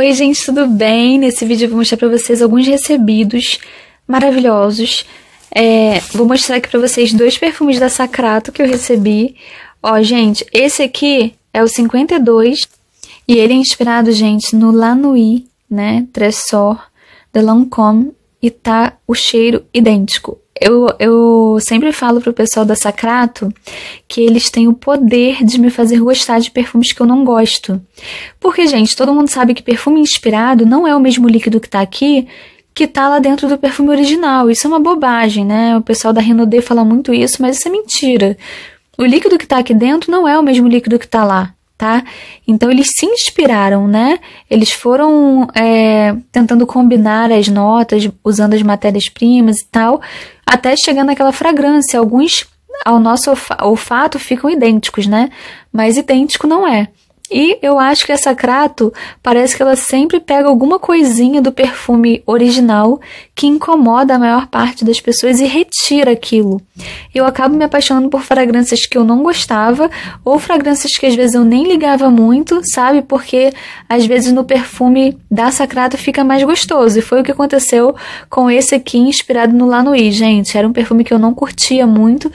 Oi, gente, tudo bem? Nesse vídeo eu vou mostrar para vocês alguns recebidos maravilhosos. É, vou mostrar aqui para vocês dois perfumes da Sacrato que eu recebi. Ó, gente, esse aqui é o 52 e ele é inspirado, gente, no La Nuit, né? Trésor de Lancôme e tá o cheiro idêntico. Eu, eu sempre falo pro pessoal da Sacrato que eles têm o poder de me fazer gostar de perfumes que eu não gosto. Porque, gente, todo mundo sabe que perfume inspirado não é o mesmo líquido que tá aqui que tá lá dentro do perfume original. Isso é uma bobagem, né? O pessoal da Renaudet fala muito isso, mas isso é mentira. O líquido que tá aqui dentro não é o mesmo líquido que tá lá tá? Então eles se inspiraram, né? Eles foram é, tentando combinar as notas, usando as matérias-primas e tal, até chegar naquela fragrância. Alguns ao nosso olfato ficam idênticos, né? Mas idêntico não é. E eu acho que essa Crato parece que ela sempre pega alguma coisinha do perfume original que incomoda a maior parte das pessoas e retira aquilo. Eu acabo me apaixonando por fragrâncias que eu não gostava ou fragrâncias que às vezes eu nem ligava muito, sabe? Porque às vezes no perfume da Sacrato fica mais gostoso. E foi o que aconteceu com esse aqui inspirado no Lanui, gente. Era um perfume que eu não curtia muito,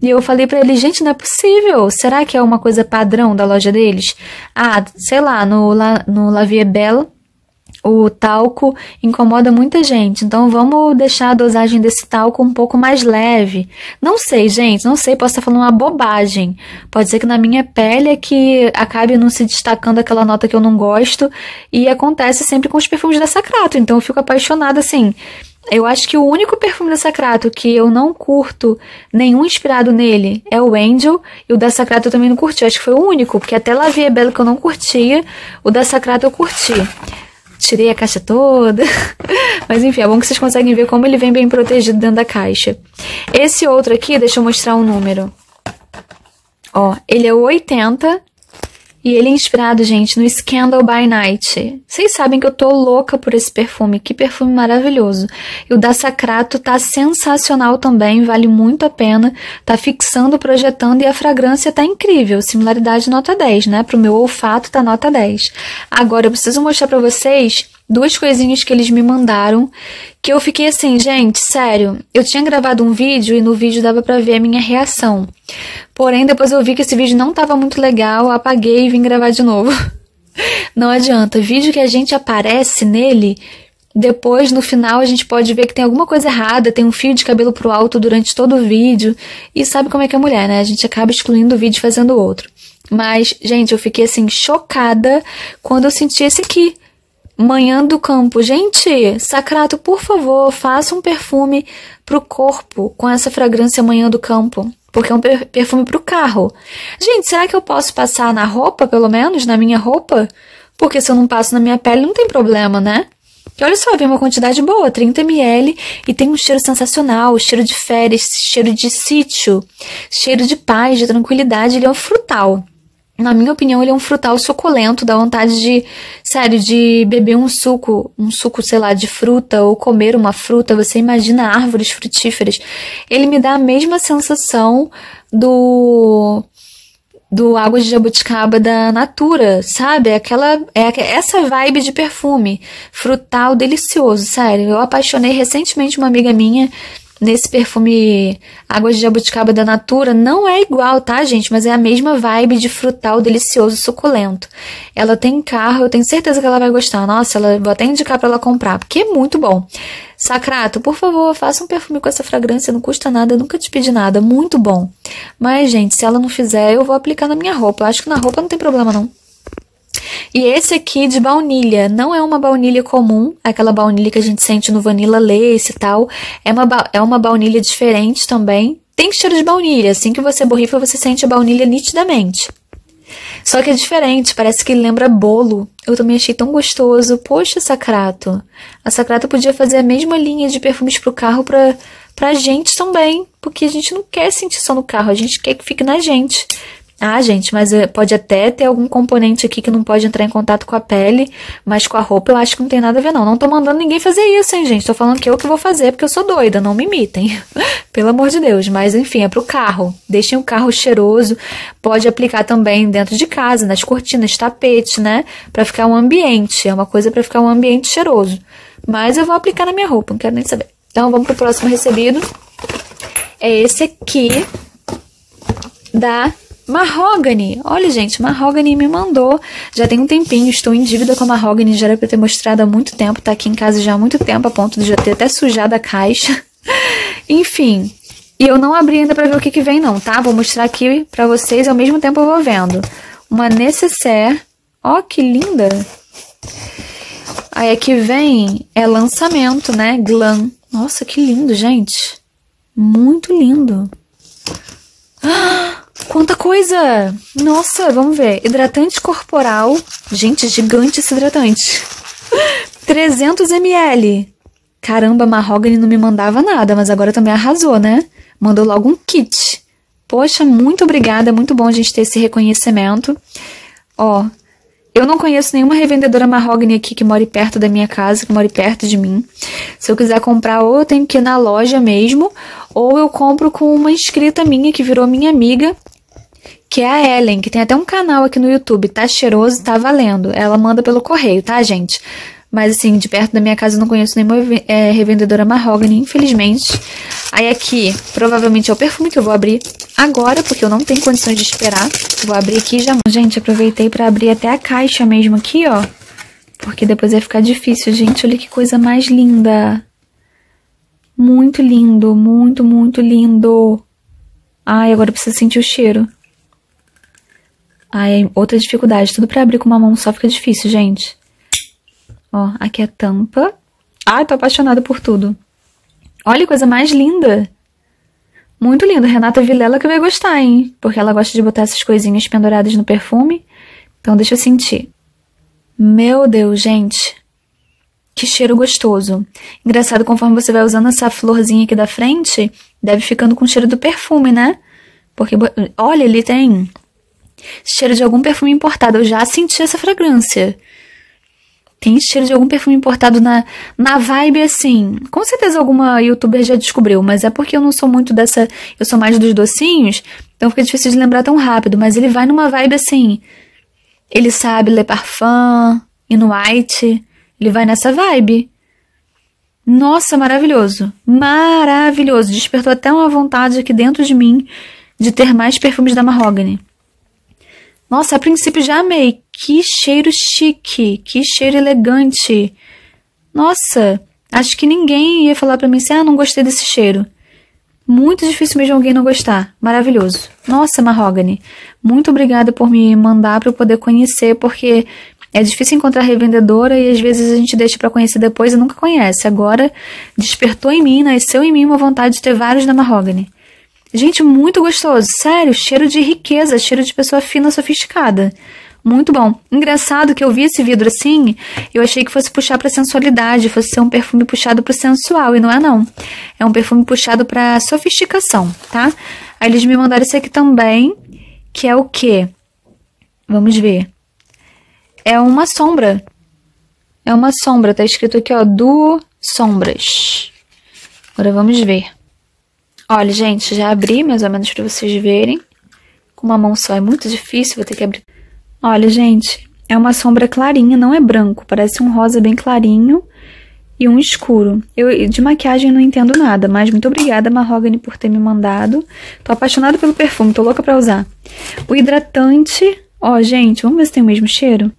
e eu falei para ele, gente, não é possível. Será que é uma coisa padrão da loja deles? Ah, sei lá, no, no La Vie Belle, o talco incomoda muita gente, então vamos deixar a dosagem desse talco um pouco mais leve. Não sei, gente, não sei, posso estar falando uma bobagem. Pode ser que na minha pele é que acabe não se destacando aquela nota que eu não gosto, e acontece sempre com os perfumes da Sacrato, então eu fico apaixonada assim. Eu acho que o único perfume da Sacrato que eu não curto nenhum inspirado nele é o Angel. E o da Sacrato eu também não curti. Eu acho que foi o único, porque até La Vie Belle que eu não curtia, o da Sacrato eu curti. Tirei a caixa toda. Mas enfim, é bom que vocês conseguem ver como ele vem bem protegido dentro da caixa. Esse outro aqui, deixa eu mostrar um número. Ó, ele é o 80 e ele é inspirado, gente, no Scandal by Night. Vocês sabem que eu tô louca por esse perfume. Que perfume maravilhoso. E o da Sacrato tá sensacional também, vale muito a pena. Tá fixando, projetando e a fragrância tá incrível. Similaridade nota 10, né? Pro meu olfato tá nota 10. Agora eu preciso mostrar para vocês duas coisinhas que eles me mandaram que eu fiquei assim, gente, sério. Eu tinha gravado um vídeo e no vídeo dava para ver a minha reação. Porém, depois eu vi que esse vídeo não estava muito legal, apaguei e vim gravar de novo. Não adianta, vídeo que a gente aparece nele, depois no final a gente pode ver que tem alguma coisa errada, tem um fio de cabelo pro alto durante todo o vídeo, e sabe como é que é mulher, né? A gente acaba excluindo o vídeo e fazendo outro. Mas, gente, eu fiquei assim chocada quando eu senti esse aqui. Manhã do campo. Gente, Sacrato, por favor, faça um perfume pro corpo com essa fragrância Manhã do Campo. Porque é um perfume pro carro. Gente, será que eu posso passar na roupa, pelo menos, na minha roupa? Porque se eu não passo na minha pele, não tem problema, né? E olha só, vem uma quantidade boa, 30 ml, e tem um cheiro sensacional, cheiro de férias, cheiro de sítio, cheiro de paz, de tranquilidade, ele é um frutal. Na minha opinião, ele é um frutal suculento, dá vontade de, sério, de beber um suco, um suco, sei lá, de fruta ou comer uma fruta. Você imagina árvores frutíferas. Ele me dá a mesma sensação do do água de jabuticaba da Natura, sabe? Aquela é essa vibe de perfume, frutal delicioso, sério. Eu apaixonei recentemente uma amiga minha nesse perfume Água de Jabuticaba da Natura não é igual, tá, gente? Mas é a mesma vibe de frutal delicioso, suculento. Ela tem carro, eu tenho certeza que ela vai gostar. Nossa, ela, vou até indicar para ela comprar, porque é muito bom. Sacrato, por favor, faça um perfume com essa fragrância, não custa nada, nunca te pedi nada, muito bom. Mas, gente, se ela não fizer, eu vou aplicar na minha roupa. Eu acho que na roupa não tem problema, não. E esse aqui de baunilha, não é uma baunilha comum, aquela baunilha que a gente sente no Vanilla Lace e tal. É uma, é uma baunilha diferente também. Tem cheiro de baunilha, assim que você borrifa, você sente a baunilha nitidamente. Só que é diferente, parece que lembra bolo. Eu também achei tão gostoso. Poxa, Sacrato. A Sacrato podia fazer a mesma linha de perfumes pro carro pra, pra gente também. Porque a gente não quer sentir só no carro, a gente quer que fique na gente. Ah, gente, mas eh, pode até ter algum componente aqui que não pode entrar em contato com a pele, mas com a roupa eu acho que não tem nada a ver, não. Não tô mandando ninguém fazer isso, hein, gente? Tô falando que eu que vou fazer, porque eu sou doida, não me imitem. Pelo amor de Deus. Mas enfim, é pro carro. Deixem o carro cheiroso. Pode aplicar também dentro de casa, nas cortinas, tapete, né? Pra ficar um ambiente. É uma coisa para ficar um ambiente cheiroso. Mas eu vou aplicar na minha roupa, não quero nem saber. Então vamos pro próximo recebido. É esse aqui da Mahogany. Olha, gente, Mahogany me mandou. Já tem um tempinho, estou em dívida com a Mahogany, já era pra ter mostrado há muito tempo, tá aqui em casa já há muito tempo, a ponto de já ter até sujado a caixa. Enfim, e eu não abri ainda pra ver o que que vem não, tá? Vou mostrar aqui pra vocês, ao mesmo tempo eu vou vendo. Uma necessaire. Ó, que linda! Aí aqui vem, é lançamento, né? Glam. Nossa, que lindo, gente. Muito lindo. Ah! Quanta coisa! Nossa, vamos ver. Hidratante corporal. Gente, gigante esse hidratante. 300 ml. Caramba, Mahogany não me mandava nada, mas agora também arrasou, né? Mandou logo um kit. Poxa, muito obrigada. Muito bom a gente ter esse reconhecimento. Ó, eu não conheço nenhuma revendedora Mahogany aqui que more perto da minha casa, que more perto de mim. Se eu quiser comprar, ou eu tenho que ir na loja mesmo, ou eu compro com uma inscrita minha que virou minha amiga que é a Ellen, que tem até um canal aqui no YouTube, tá cheiroso, tá valendo. Ela manda pelo correio, tá, gente? Mas assim, de perto da minha casa eu não conheço nenhuma é, revendedora Mahogany, infelizmente. Aí aqui, provavelmente é o perfume que eu vou abrir agora, porque eu não tenho condições de esperar. Vou abrir aqui já. Gente, aproveitei para abrir até a caixa mesmo aqui, ó. Porque depois vai ficar difícil, gente. Olha que coisa mais linda. Muito lindo, muito, muito lindo. Ai, agora eu preciso sentir o cheiro. Aí, outra dificuldade. Tudo pra abrir com uma mão só fica difícil, gente. Ó, aqui é a tampa. Ai, tô apaixonada por tudo. Olha coisa mais linda. Muito lindo. Renata Vilela que vai gostar, hein? Porque ela gosta de botar essas coisinhas penduradas no perfume. Então, deixa eu sentir. Meu Deus, gente. Que cheiro gostoso. Engraçado, conforme você vai usando essa florzinha aqui da frente, deve ficando com o cheiro do perfume, né? Porque, olha, ele tem Cheiro de algum perfume importado. Eu já senti essa fragrância. Tem cheiro de algum perfume importado na, na vibe assim. Com certeza alguma youtuber já descobriu, mas é porque eu não sou muito dessa. Eu sou mais dos docinhos, então fica difícil de lembrar tão rápido. Mas ele vai numa vibe assim. Ele sabe Le Parfum, In White. Ele vai nessa vibe. Nossa, maravilhoso. Maravilhoso. Despertou até uma vontade aqui dentro de mim de ter mais perfumes da Mahogany. Nossa, a princípio já amei. Que cheiro chique, que cheiro elegante. Nossa, acho que ninguém ia falar para mim assim: "Ah, não gostei desse cheiro". Muito difícil mesmo alguém não gostar. Maravilhoso. Nossa, Mahogany, muito obrigada por me mandar para eu poder conhecer, porque é difícil encontrar revendedora e às vezes a gente deixa para conhecer depois e nunca conhece. Agora despertou em mim, nasceu em mim uma vontade de ter vários da Mahogany. Gente, muito gostoso. Sério, cheiro de riqueza, cheiro de pessoa fina, sofisticada. Muito bom. Engraçado que eu vi esse vidro assim, eu achei que fosse puxar pra sensualidade, fosse ser um perfume puxado pro sensual, e não é não. É um perfume puxado pra sofisticação, tá? Aí eles me mandaram esse aqui também, que é o quê? Vamos ver. É uma sombra. É uma sombra, tá escrito aqui, ó, duo sombras. Agora vamos ver. Olha, gente, já abri mais ou menos para vocês verem. Com uma mão só é muito difícil, vou ter que abrir. Olha, gente, é uma sombra clarinha, não é branco, parece um rosa bem clarinho e um escuro. Eu de maquiagem não entendo nada, mas muito obrigada, Mahogany, por ter me mandado. Tô apaixonada pelo perfume, tô louca pra usar. O hidratante, ó, gente, vamos ver se tem o mesmo cheiro.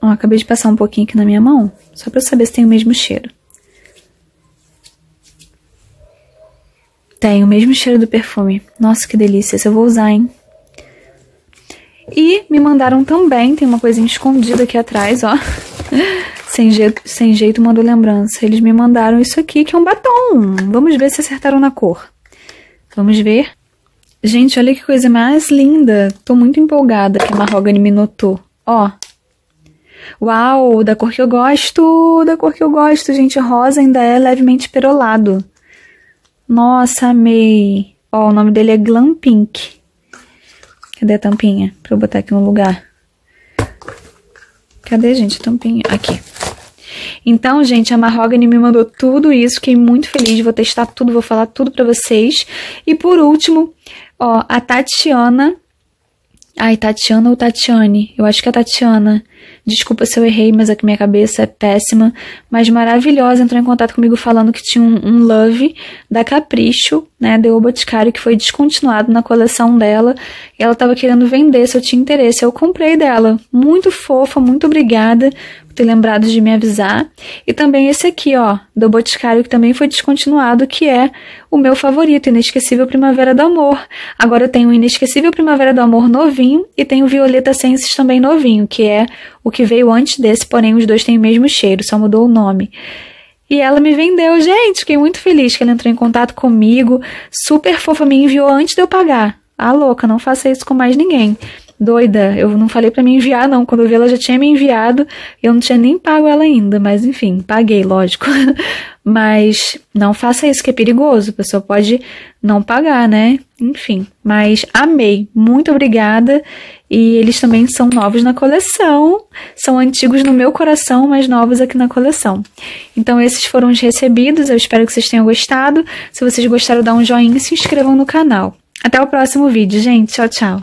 Ó, acabei de passar um pouquinho aqui na minha mão, só pra eu saber se tem o mesmo cheiro. Tem o mesmo cheiro do perfume. Nossa, que delícia. Esse eu vou usar, hein? E me mandaram também, tem uma coisinha escondida aqui atrás, ó. sem, jeito, sem jeito mandou lembrança. Eles me mandaram isso aqui, que é um batom. Vamos ver se acertaram na cor. Vamos ver. Gente, olha que coisa mais linda. Tô muito empolgada que a Mahogany me notou. Ó. Uau, da cor que eu gosto, da cor que eu gosto, gente. Rosa ainda é levemente perolado. Nossa, amei. Ó, o nome dele é Glam Pink. Cadê a tampinha? Pra eu botar aqui no lugar. Cadê, gente, a tampinha? Aqui. Então, gente, a Mahogany me mandou tudo isso, fiquei muito feliz, vou testar tudo, vou falar tudo pra vocês. E por último, ó, a Tatiana Ai, Tatiana ou Tatiane? Eu acho que é Tatiana. Desculpa se eu errei, mas aqui minha cabeça é péssima. Mas maravilhosa, entrou em contato comigo falando que tinha um, um Love da Capricho, né? Deu o Boticário, que foi descontinuado na coleção dela. E ela tava querendo vender, se eu tinha interesse. Eu comprei dela. Muito fofa, muito obrigada ter lembrado de me avisar. E também esse aqui, ó, do Boticário, que também foi descontinuado, que é o meu favorito, Inesquecível Primavera do Amor. Agora eu tenho o Inesquecível Primavera do Amor novinho e tenho o Violeta Senses também novinho, que é o que veio antes desse, porém os dois têm o mesmo cheiro, só mudou o nome. E ela me vendeu, gente, fiquei muito feliz que ela entrou em contato comigo, super fofa, me enviou antes de eu pagar. Ah, louca, não faça isso com mais ninguém doida. Eu não falei para me enviar, não. Quando eu vi, ela já tinha me enviado. Eu não tinha nem pago ela ainda, mas enfim, paguei, lógico. mas não faça isso, que é perigoso. A pessoa pode não pagar, né? Enfim, mas amei. Muito obrigada. E eles também são novos na coleção. São antigos no meu coração, mas novos aqui na coleção. Então, esses foram os recebidos. Eu espero que vocês tenham gostado. Se vocês gostaram, dá um joinha e se inscrevam no canal. Até o próximo vídeo, gente. Tchau, tchau.